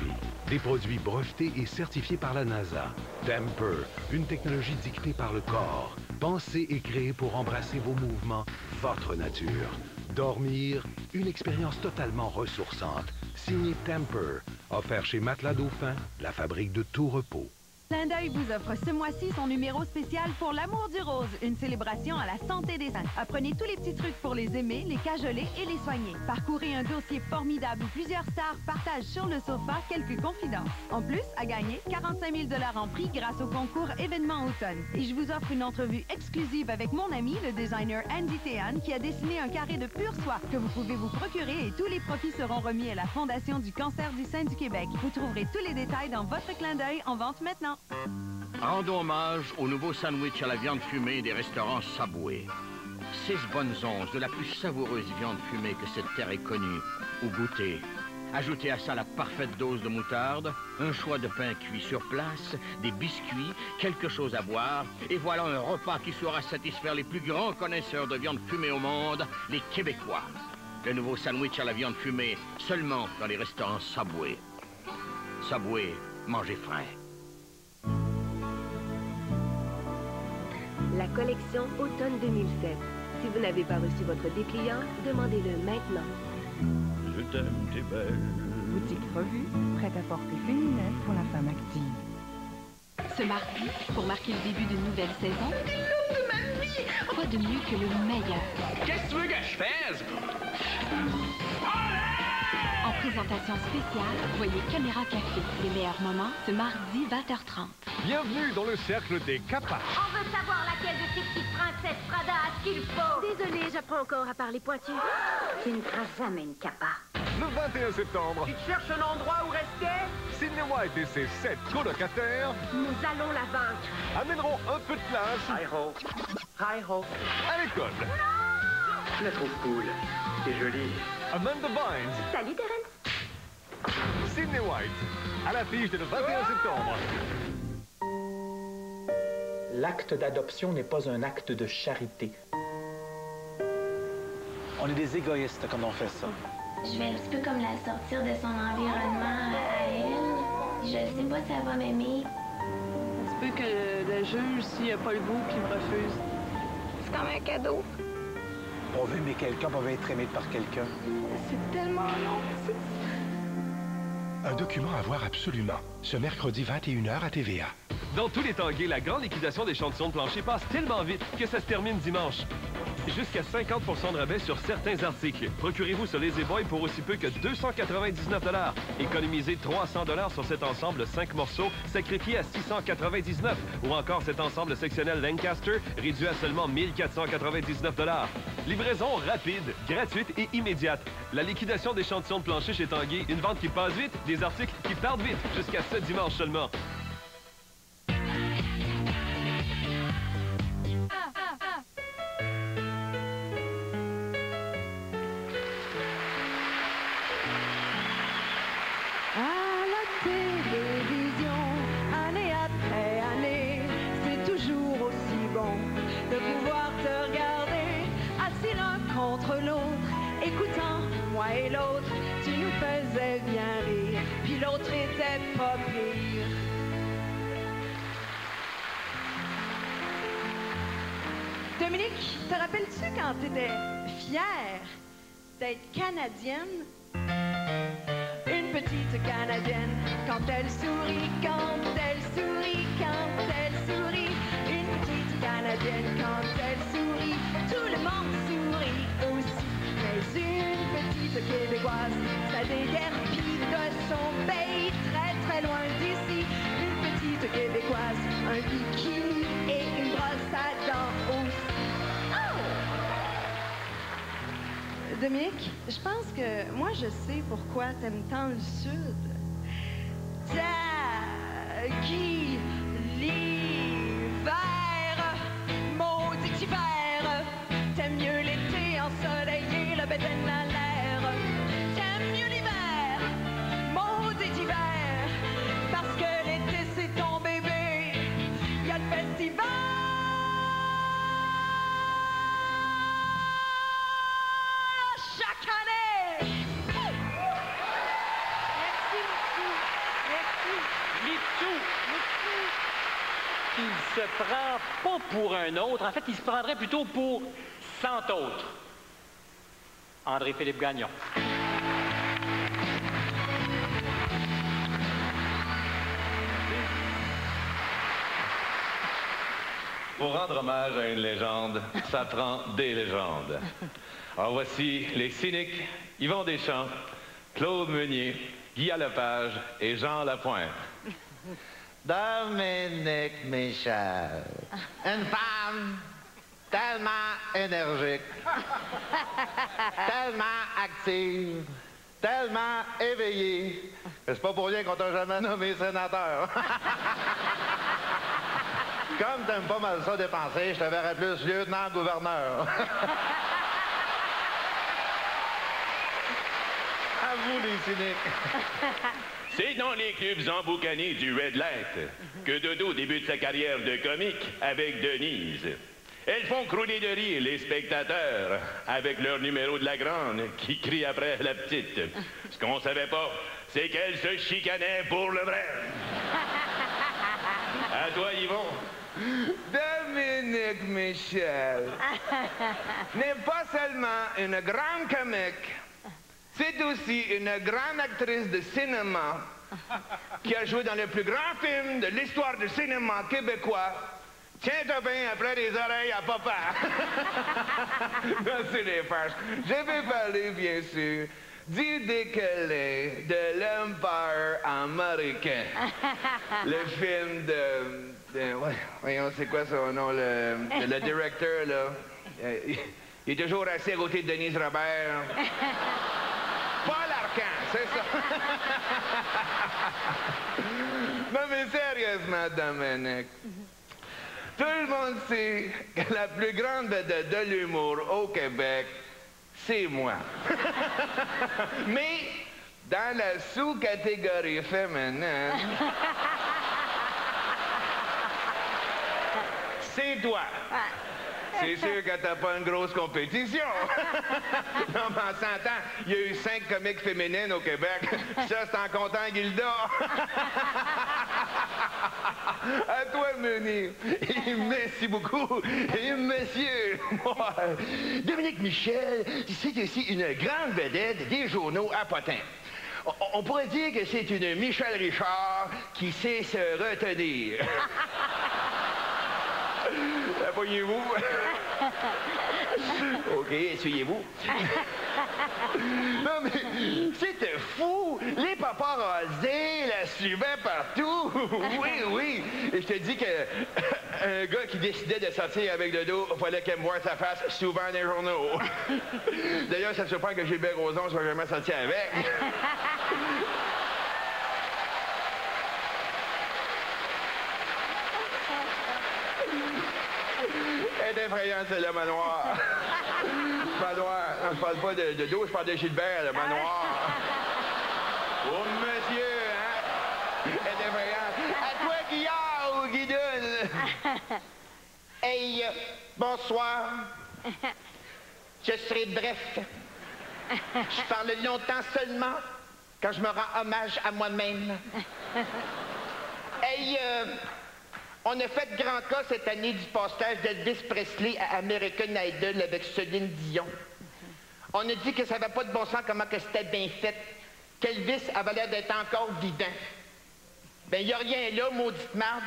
Des produits brevetés et certifiés par la NASA. Temper, une technologie dictée par le corps. Pensée et créée pour embrasser vos mouvements, votre nature. Dormir, une expérience totalement ressourçante. Signé Temper, offert chez Matelas Dauphin, la fabrique de tout repos. Clin d'œil vous offre ce mois-ci son numéro spécial pour l'amour du rose, une célébration à la santé des seins. Apprenez tous les petits trucs pour les aimer, les cajoler et les soigner. Parcourez un dossier formidable où plusieurs stars partagent sur le sofa quelques confidences. En plus, à gagner 45 000 en prix grâce au concours événement automne. Et je vous offre une entrevue exclusive avec mon ami, le designer Andy Tehan, qui a dessiné un carré de pure soie que vous pouvez vous procurer et tous les profits seront remis à la Fondation du cancer du sein du Québec. Vous trouverez tous les détails dans votre clin d'œil en vente maintenant. Rendons hommage au nouveau sandwich à la viande fumée des restaurants Subway. Six bonnes onces de la plus savoureuse viande fumée que cette terre ait connue ou goûtée. Ajoutez à ça la parfaite dose de moutarde, un choix de pain cuit sur place, des biscuits, quelque chose à boire, et voilà un repas qui saura satisfaire les plus grands connaisseurs de viande fumée au monde, les Québécois. Le nouveau sandwich à la viande fumée, seulement dans les restaurants Subway. Subway, mangez frais. La collection Automne 2007. Si vous n'avez pas reçu votre dépliant, demandez-le maintenant. Je t'aime, t'es belle. Boutique revue, prête à porter féminin pour la femme active. Ce mardi, pour marquer le début d'une nouvelle saison, quoi de mieux que le meilleur? Qu'est-ce que tu veux que je fasse? En présentation spéciale, voyez Caméra Café. Les meilleurs moments, ce mardi 20h30. Bienvenue dans le cercle des capas. Petites princesses Prada a ce qu'il faut. Désolée, j'apprends encore à parler pointu. Tu ne feras jamais une capa. Le 21 septembre, Tu cherches un endroit où rester? Sydney White et ses sept colocataires Nous allons la vaincre. amèneront un peu de classe Hi-ho. Hi-ho. à l'école. Je la trouve cool. C'est joli. Amanda Bynes, Salut, Terence. Sydney White, à l'affiche dès le 21 septembre. L'acte d'adoption n'est pas un acte de charité. On est des égoïstes quand on fait ça. Je vais un petit peu comme la sortir de son environnement à elle. Je sais pas si elle va m'aimer. Ça se peut que le, le juge, s'il n'a pas le goût, qu'il me refuse. C'est comme un cadeau. On veut aimer quelqu'un, on veut être aimé par quelqu'un. C'est tellement long. Un document à voir absolument. Ce mercredi 21h à TVA. Dans tous les gays, la grande liquidation des champions de plancher passe tellement vite que ça se termine dimanche. Jusqu'à 50% de rabais sur certains articles. Procurez-vous ce Lazy Boy pour aussi peu que 299 Économisez 300 sur cet ensemble 5 morceaux, sacrifié à 699 Ou encore cet ensemble sectionnel Lancaster, réduit à seulement 1499 Livraison rapide, gratuite et immédiate. La liquidation d'échantillons de plancher chez Tanguy, une vente qui passe vite, des articles qui partent vite, jusqu'à ce dimanche seulement. T'étais fière d'être canadienne? Une petite Canadienne, quand elle sourit, quand elle sourit, quand elle sourit. Une petite Canadienne, quand elle sourit, tout le monde sourit aussi. Mais une petite Québécoise, ça déguerpit de son pays, très très loin d'ici. Une petite Québécoise, un bikini et une brosse à Dominique, je pense que moi je sais pourquoi t'aimes tant le sud. Qui prend pas pour un autre. En fait, il se prendrait plutôt pour cent autres. André-Philippe Gagnon. Pour rendre hommage à une légende, ça prend des légendes. Alors voici les cyniques Yvon Deschamps, Claude Meunier, Guy Lepage et Jean Lapointe. Dominique Michel. Une femme tellement énergique, tellement active, tellement éveillée. C'est pas pour rien qu'on t'a jamais nommé sénateur. Comme t'aimes pas mal ça dépenser, je te verrais plus lieutenant-gouverneur. à vous les cyniques. C'est dans les clubs emboucanés du Red Light que Dodo débute sa carrière de comique avec Denise. Elles font crouler de rire les spectateurs avec leur numéro de la grande qui crie après la petite. Ce qu'on savait pas, c'est qu'elles se chicanaient pour le vrai. À toi, Yvon. Dominique Michel n'est pas seulement une grande comique, c'est aussi une grande actrice de cinéma qui a joué dans le plus grand film de l'histoire du cinéma québécois. Tiens-toi bien après les oreilles à papa. Merci les farces. Je vais parler, bien sûr, du décollé de l'Empire américain. Le film de... de- ouais, voyons, c'est quoi son nom, le, le directeur, là? Euh, il- Il est toujours assis à côté de Denise Robert. Paul Arcan, c'est ça. non, mais sérieusement, Dominique. Tout le monde sait que la plus grande vedette de l'humour au Québec, c'est moi. mais dans la sous-catégorie féminine, c'est toi. C'est sûr que t'as pas une grosse compétition. non, mais on s'entend, il y a eu cinq comiques féminines au Québec. Ça, c'est en comptant Gilda. à toi, Meunier. Et Merci beaucoup. Et monsieur. moi, Dominique Michel, c'est aussi une grande vedette des journaux à potins. On- On pourrait dire que c'est une Michel Richard qui sait se retenir. Voyez-vous? OK, essuyez-vous. non, mais c'était fou! Les papas rasés la suivaient partout! oui, oui! Et je te dis que un gars qui décidait de sortir avec le dos, fallait qu'elle me voie sa face souvent dans les journaux. D'ailleurs, ça me surprend que Gilbert Rozon soit jamais sorti avec. Elle est effrayante, c'est le manoir. manoir. Non, je parle pas de, de dos, je parle de Gilbert, le manoir. Oh, monsieur, hein? Elle est effrayante. À toi, Guillard ou Guidoune? Hey, euh, bonsoir. Je serai bref. Je parle longtemps seulement quand je me rends hommage à moi-même. Hey, euh, on a fait grand cas cette année du passage d'Elvis Presley à American Idol avec Céline Dion. On a dit que ça n'avait pas de bon sens comment que c'était bien fait, qu'Elvis avait l'air d'être encore vivant. Ben, il n'y a rien là, maudite marde.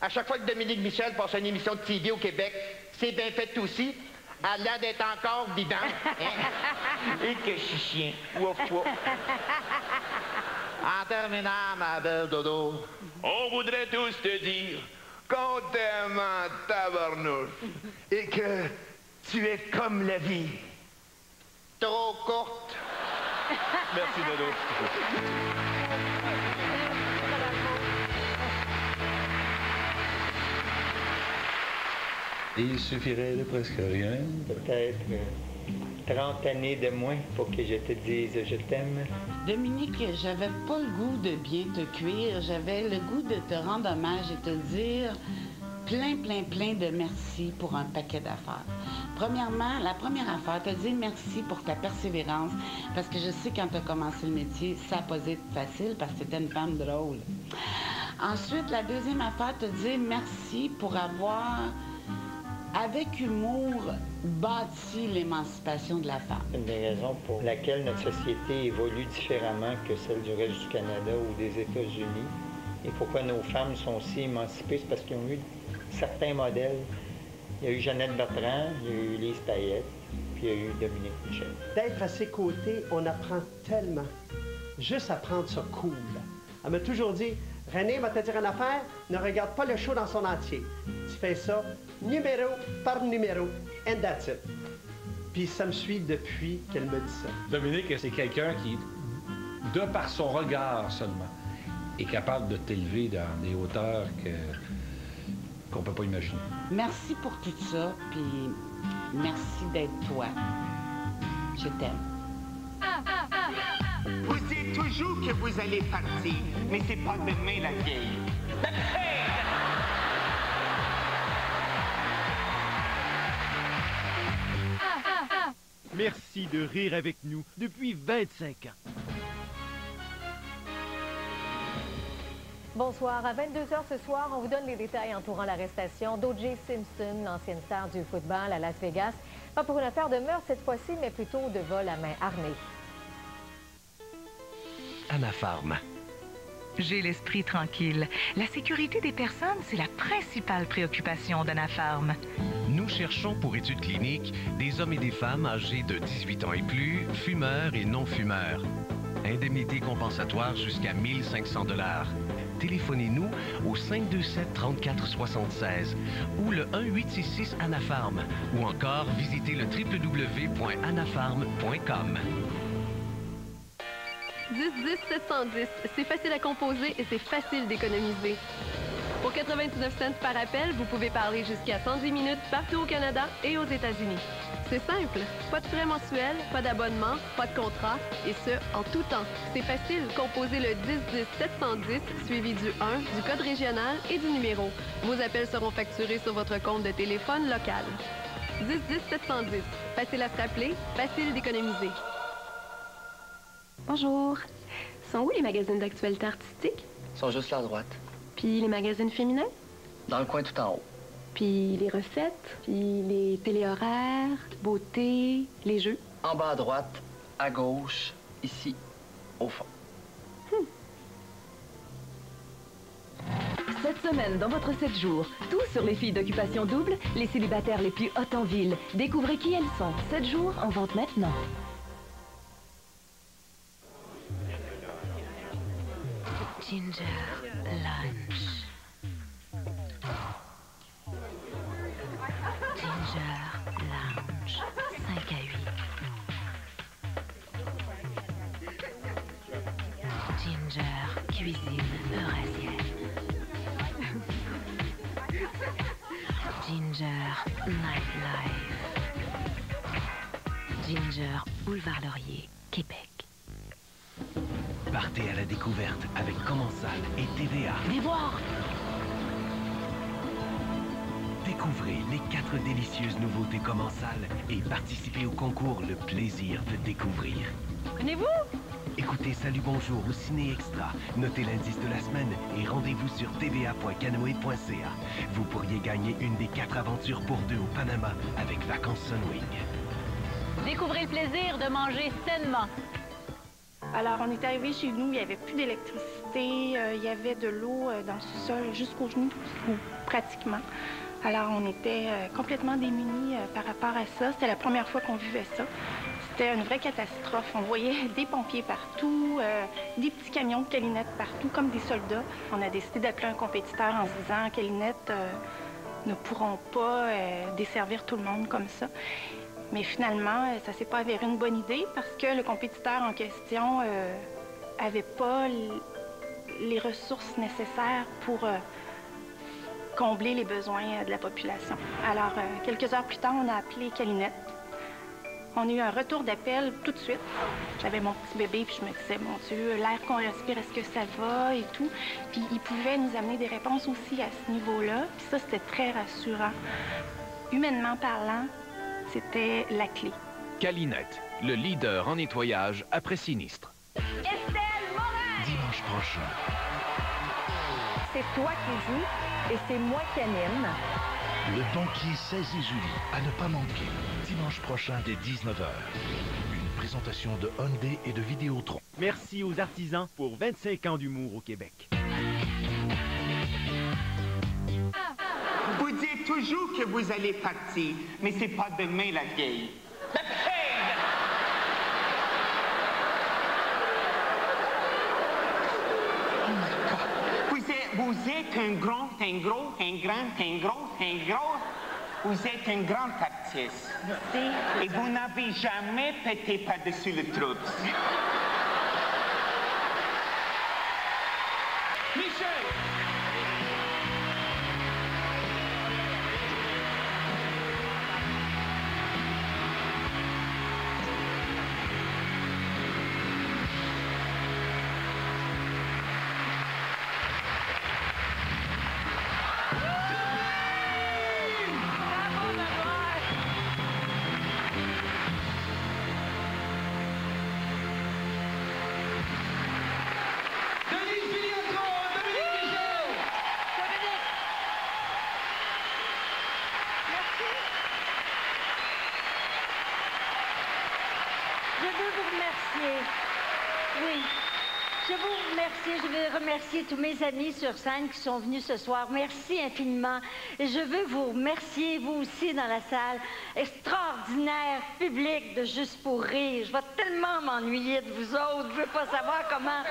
À chaque fois que Dominique Michel passe une émission de TV au Québec, c'est bien fait aussi. Elle a l'air d'être encore vivante. Hein? Et que je suis chien. Ouf, ouf. En terminant, ma belle Dodo, On voudrait tous te dire qu'on t'aime en tabarnouche et que tu es comme la vie. trop courte. Merci, Dodo. Il suffirait de presque rien. Peut-être 30 années de moins pour que je te dise je t'aime. Dominique, j'avais pas le goût de bien te cuire, j'avais le goût de te rendre hommage et te dire plein, plein, plein de merci pour un paquet d'affaires. Premièrement, la première affaire, te dire merci pour ta persévérance, parce que je sais quand tu as commencé le métier, ça n'a pas été facile parce que tu étais une femme drôle. Ensuite, la deuxième affaire, te dire merci pour avoir, avec humour, bâti l'émancipation de la femme. Une des raisons pour laquelle notre société évolue différemment que celle du reste du Canada ou des États-Unis. Et pourquoi nos femmes sont si émancipées, c'est parce qu'ils ont eu certains modèles. Il y a eu Jeannette Bertrand, il y a eu Lise Payette, puis il y a eu Dominique Michel. D'être à ses côtés, on apprend tellement. Juste à prendre ça cool. Elle m'a toujours dit, René va te dire une affaire, ne regarde pas le show dans son entier. Tu fais ça numéro par numéro, and that's it. Puis ça me suit depuis qu'elle me dit ça. Dominique, c'est quelqu'un qui, de par son regard seulement, est capable de t'élever dans des hauteurs que qu'on peut pas imaginer. Merci pour tout ça, puis merci d'être toi. Je t'aime. Vous dites toujours que vous allez partir, mais c'est pas demain la vieille. Merci de rire avec nous depuis 25 ans. Bonsoir. À 22h ce soir, on vous donne les détails entourant l'arrestation d'O.J. Simpson, l'ancienne star du football à Las Vegas. Pas pour une affaire de meurtre cette fois-ci, mais plutôt de vol à main armée. Anafarm. J'ai l'esprit tranquille. La sécurité des personnes, c'est la principale préoccupation d'Anafarm. Nous cherchons pour études cliniques des hommes et des femmes âgés de 18 ans et plus, fumeurs et non-fumeurs. Indemnité compensatoire jusqu'à 1500 dollars. Téléphonez-nous au 527 34 76 ou le 1866 Anafarm ou encore visitez le www.anafarm.com. 10 10 710. C'est facile à composer et c'est facile d'économiser. Pour 99 cents par appel, vous pouvez parler jusqu'à 110 minutes partout au Canada et aux États-Unis. C'est simple. Pas de frais mensuels, pas d'abonnement, pas de contrat, et ce, en tout temps. C'est facile. Composez le 10 10 710 suivi du 1, du code régional et du numéro. Vos appels seront facturés sur votre compte de téléphone local. 10 10 710. Facile à se rappeler, facile d'économiser. Bonjour. Sont où les magazines d'actualité artistique? Ils sont juste là à droite. Puis les magazines féminins? Dans le coin tout en haut. Puis les recettes? Puis les téléhoraires? Beauté? Les jeux? En bas à droite, à gauche, ici, au fond. Cette semaine, dans votre 7 jours, tout sur les filles d'occupation double, les célibataires les plus hautes en ville. Découvrez qui elles sont. 7 jours en vente maintenant. Ginger Lunch. Ginger Lounge. 5 à 8. Ginger Cuisine Eurasienne. Ginger Nightlife. Ginger Boulevard Laurier, Québec. Partez à la découverte avec Commensal et TVA. Venez voir! Découvrez les quatre délicieuses nouveautés Commensal et participez au concours Le plaisir de découvrir. Connaissez-vous? Écoutez Salut Bonjour au Ciné Extra, notez l'indice de la semaine et rendez-vous sur tva.canoe.ca. Vous pourriez gagner une des quatre aventures pour deux au Panama avec Vacances Sunwing. Découvrez le plaisir de manger sainement. Alors, on est arrivé chez nous, il n'y avait plus d'électricité, euh, il y avait de l'eau euh, dans le sous-sol jusqu'aux genoux, ou pratiquement. Alors, on était euh, complètement démunis par rapport à ça. C'était la première fois qu'on vivait ça. C'était une vraie catastrophe. On voyait des pompiers partout, des petits camions de calinettes partout, comme des soldats. On a décidé d'appeler un compétiteur en se disant Calinettes ne pourront pas desservir tout le monde comme ça. Mais finalement, euh, ça s'est pas avéré une bonne idée parce que le compétiteur en question euh, avait pas les ressources nécessaires pour euh, combler les besoins euh, de la population. Alors, quelques heures plus tard, on a appelé Calinette. On a eu un retour d'appel tout de suite. J'avais mon petit bébé, puis je me disais, mon Dieu, l'air qu'on respire, est-ce que ça va et tout? Puis ils pouvaient nous amener des réponses aussi à ce niveau-là. Puis ça, c'était très rassurant. Humainement parlant, c'était la clé. Calinette, le leader en nettoyage après sinistre. Dimanche prochain, C'est toi qui joues et c'est moi qui anime. Le banquier saisit Julie, à ne pas manquer. Dimanche prochain dès 19h. Une présentation de Hyundai et de Vidéotron. Merci aux artisans pour 25 ans d'humour au Québec. Vous dites toujours que vous allez partir, mais c'est pas demain la vieille. La! Oh my God. Vous êtes, vous êtes un grand, un gros, un grand, un gros, un gros. Vous êtes une grande artiste. Et vous n'avez jamais pété par-dessus le trou. Je veux remercier tous mes amis sur scène qui sont venus ce soir. Merci infiniment. Et je veux vous remercier, vous aussi, dans la salle. Extraordinaire public de Juste pour rire. Je vais tellement m'ennuyer de vous autres. Je veux pas savoir comment.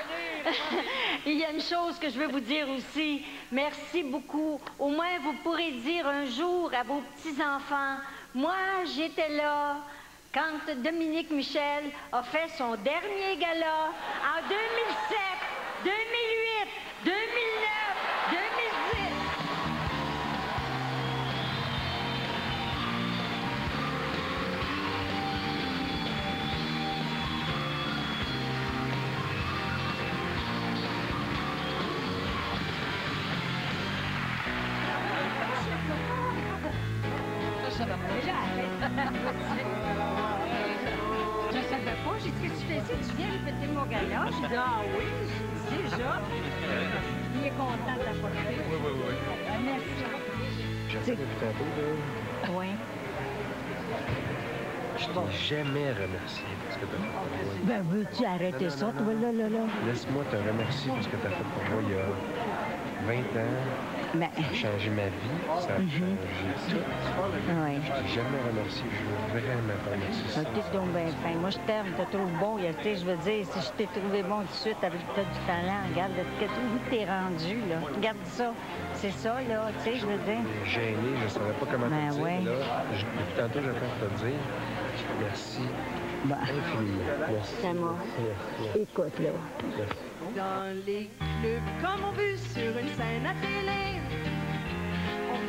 Il y a une chose que je veux vous dire aussi. Merci beaucoup. Au moins, vous pourrez dire un jour à vos petits-enfants, moi, j'étais là quand Dominique Michel a fait son dernier gala en 2007, Demi content de t'apporter. Oui, oui, oui. Oui. Je t'ai jamais remercié parce que t'as fait pour moi. Ben, veux-tu arrêter Non, non, ça, non, toi, là, là, là? Laisse-moi te remercier parce que t'as fait pour moi il y a 20 ans. Ben. Ça a changé ma vie, ça a Mhm. changé tout. Oui. Je t'ai jamais remercié, je veux vraiment remercier. Ah, T'es donc bien fin. Moi, je t'aime, je te trouve bon. Tu sais, Je veux dire, si je t'ai trouvé bon tout de suite avec du talent, regarde que où t'es rendu, là. Regarde ça. C'est ça, là. Tu sais, je veux dire. Gêné, je ne savais pas comment Ben te dire. ouais. Là, je- depuis tantôt, j'attends de te dire merci infiniment. Merci. Merci. Écoute, là. Dans les clubs, comme on vu sur une scène à télé,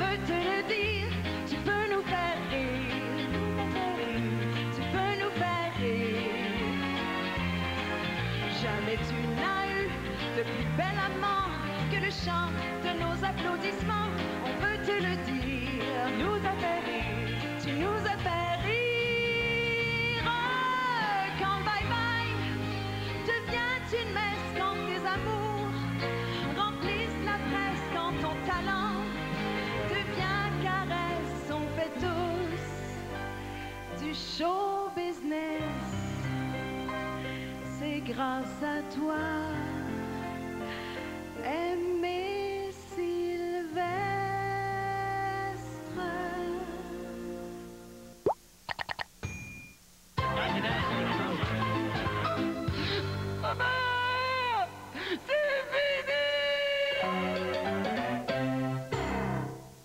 veut te le dire, tu peux nous faire rire. Tu peux nous faire rire. Jamais tu n'as eu de plus bel amant que le chant de nos applaudissements. On veut te le dire, nous a fait rire, tu nous as fait show business. C'est grâce à toi, aimer.